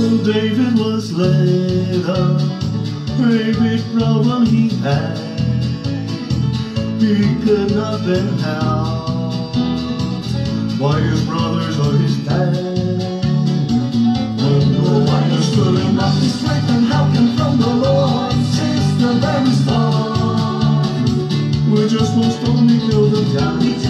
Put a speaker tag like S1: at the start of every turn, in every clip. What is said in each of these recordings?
S1: David was led up, a big problem he had. He could not been helped by his brothers or his dad.
S2: When the wine stood him up, his strength and help him from the Lord since the very start.
S1: We just he killed.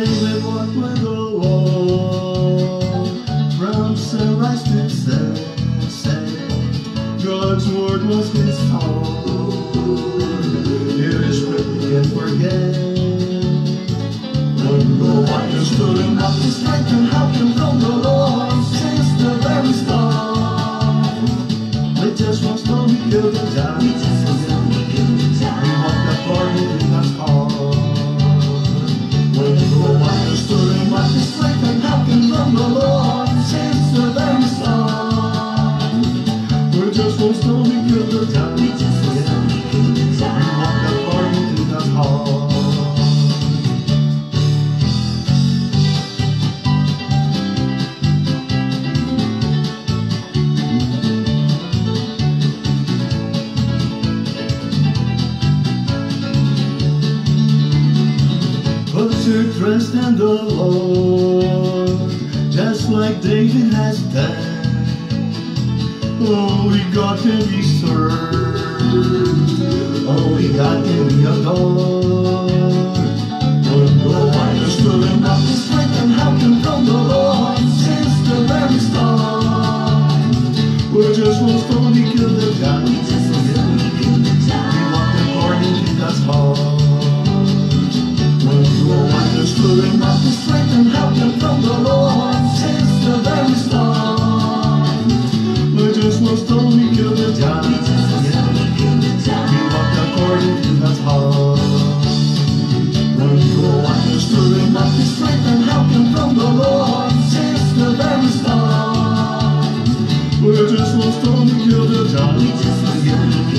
S1: David walked with the Lord from sunrise to sunset. God's word was his song. It is written in forget.
S2: When the wine stood him up, his strength and help from the Lord since the very start.
S1: With just stone he killed the
S2: He
S1: trust in the Lord, just like David has done. Only God can be served, only God can be adored. just lost all the other
S2: time.